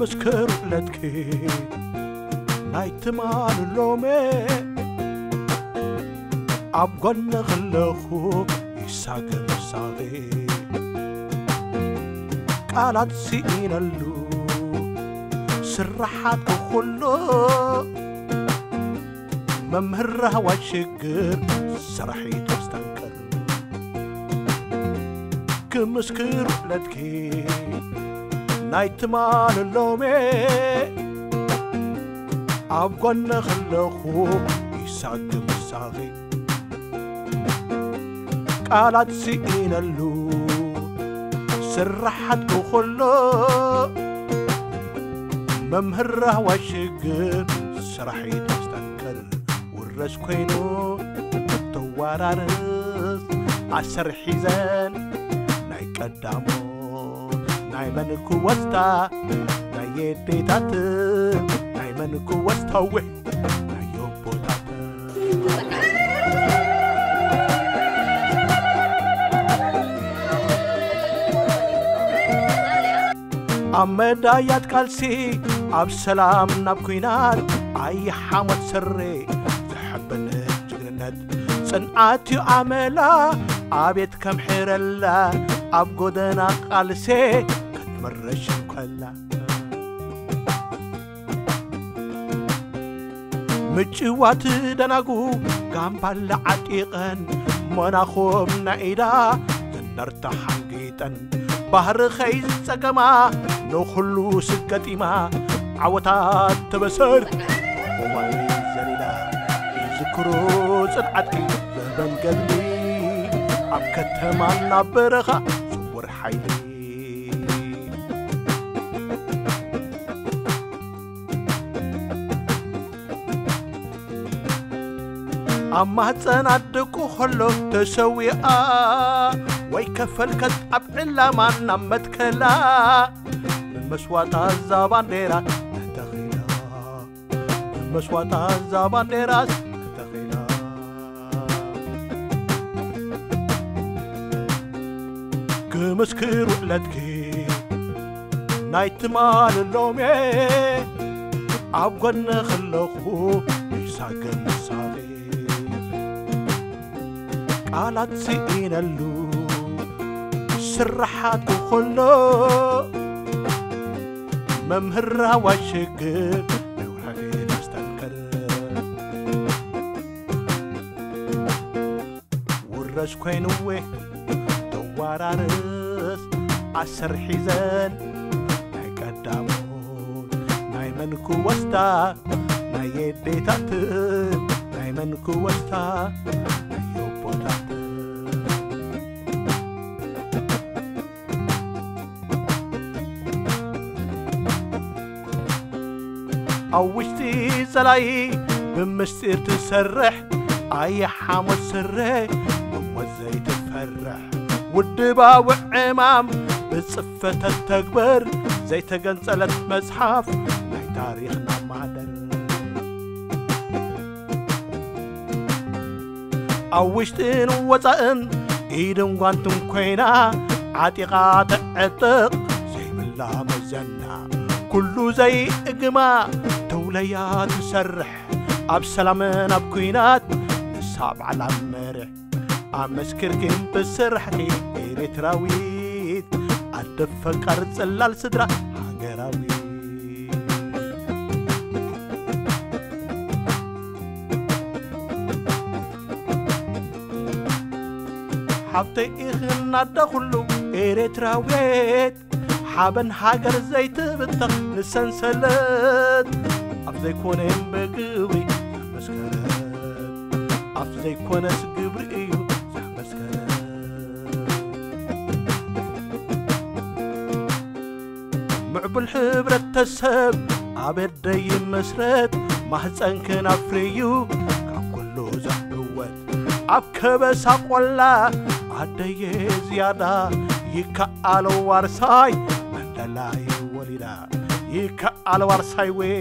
مسكر لدكي ناي تمان اللومي عبقنا غلخو يساق مصابي قالت سئين اللو سرحات كخلو ممهرها وشقر سرحي تستنكر كمسكر لدكي ናይትማል ሎሜ ኣብ ጐነ ኸለኹ ይሳግ ምሳኺ ቃላት ስኢነሉ ስራሓት ኩሎ መምህራህ ዋሽግር ስራሕ ይተስተንከር ውረስ ኮይኑ እትዋራርስ ዓሰርሒዘን ናይ ቀዳሞ ዳይመንኩ ወስታ ዳየዴታት ዳይመንኩ ወስታዌ አመዳ ያት ቃልሲ ኣብ ሰላም ናብ ኩናት ኣይ ሓሞት ስሬ ዝሕብን ጅግንነት ጽንዓት ዩ ኣመላ ኣቤት ከምሕረላ ኣብ ጎደና ቃልሴ مرة شوك هلا ምጭዋት ደናጉ ጋምባላ ዓጢቐን መናኾም ናኢዳ ዘንደርታ ሓንጊጠን ባህሪ ኸይፀገማ ንኹሉ ስገጢማ ዓወታት ተበሰር ኦማይ ዘሊላ ይዝክሮ ፅንዓት ዘበንገልኒ ኣብ ከተማ ናብ በረኻ ዝውር ሓይሊ ኣብ ማህፀን ኣደቁ ከሎ ተሰዊኣ ወይ ከፈልከት ኣብ ዕላማ ናብ መትከላ ንመስዋእታ እዛ ባንዴራ ተተኺላ ንመስዋእታ እዛ ባንዴራስ ክምስክር ውዕለትኪ ናይቲ ማልሎም ኣብ ጎኒ ክለኹ ይሳገም ምሳሌ ኣላፅኢነሉ ስራሓቱ ኾሎ መምህራዋ ሽግር ነውራፌናስተንከረ ውረስ ኮይኑዌ ተዋራርስ ዓሰር ሒዘን ናይ ቀዳሞት ናይ መንኩ ወስታ ናይ የዴታት ናይ መንኩ ወስታ عوشتي زلاي بمستير تسرح اي حامل سري بموزي تفرح والدباوع وعمام بصفة التكبر زي تقنصلت مزحاف هاي تاريخنا معدن عوشتين وزقن ايدن وانتم كوينا عادي قاطع عتق زي بالله مزنا كله زي اقمام وليا تسرح ኣብ ሰላምን ኣብ ኩናት ንሳብ በዓል ኣብ መርሕ ኣብ መስክር ግን ብስራሕቲ ኤርትራዊት ኣደፈቃር ፅላል ስድራ ሃገራዊ ሓብተይ ኢኽናደ ኩሉ ኤርትራዊት ሓበን ሃገር ዘይትብተኽ ንሰንሰለት ዘይኮነን በግብሪ ዘመስከረ ኣብቲ ዘይኮነስ ግብሪ እዩ ምዕቡል ሕብረተሰብ ኣብ ደይ መስረት ማህፀን ክናፍርዩ ካብ ኩሉ ዘሕወት ኣብ ከበሳ ቆላ ኣደየ ዝያዳ ይከኣሎ ዋርሳይ መንደላይ ወሊዳ ይከኣሎ ዋርሳይ ወይ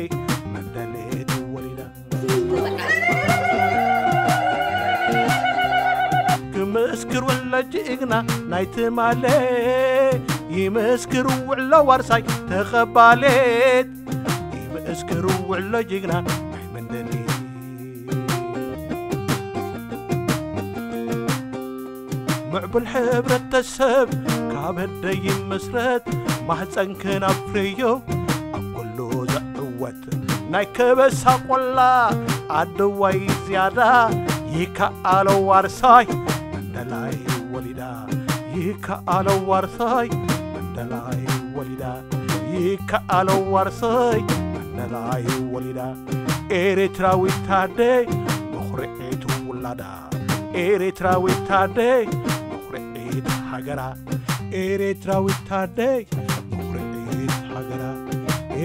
ጅግና ናይትማሌ ይምስክር ውዕሎ ዋርሳይ ተኸባሌት ይምስክር ውዕሎ ጅግና ናይ መንደኒ ምዕቡል ሕብረተሰብ ካብ ህደይ ምስረት ማሕፀንክን ኣፍርዮ ኣብ ኩሉ ዘዕወት ናይ ከበሳ ቆላ ኣደዋይ ዝያዳ ይከኣሎ ዋርሳይ ከአለው ዋርሳይ መንደላይ ወሊዳ ይህ ከአለው ዋርሳይ መንደላይ ወሊዳ ኤሬትራዊት ታዴ መኹርዒቱ ውላዳ ኤሬትራዊት ታዴ መኹርዒት ሃገራ ኤሬትራዊት ታዴ መኹርዒት ሃገራ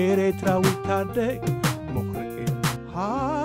ኤሬትራዊት ታዴ መኹርዒት ሃ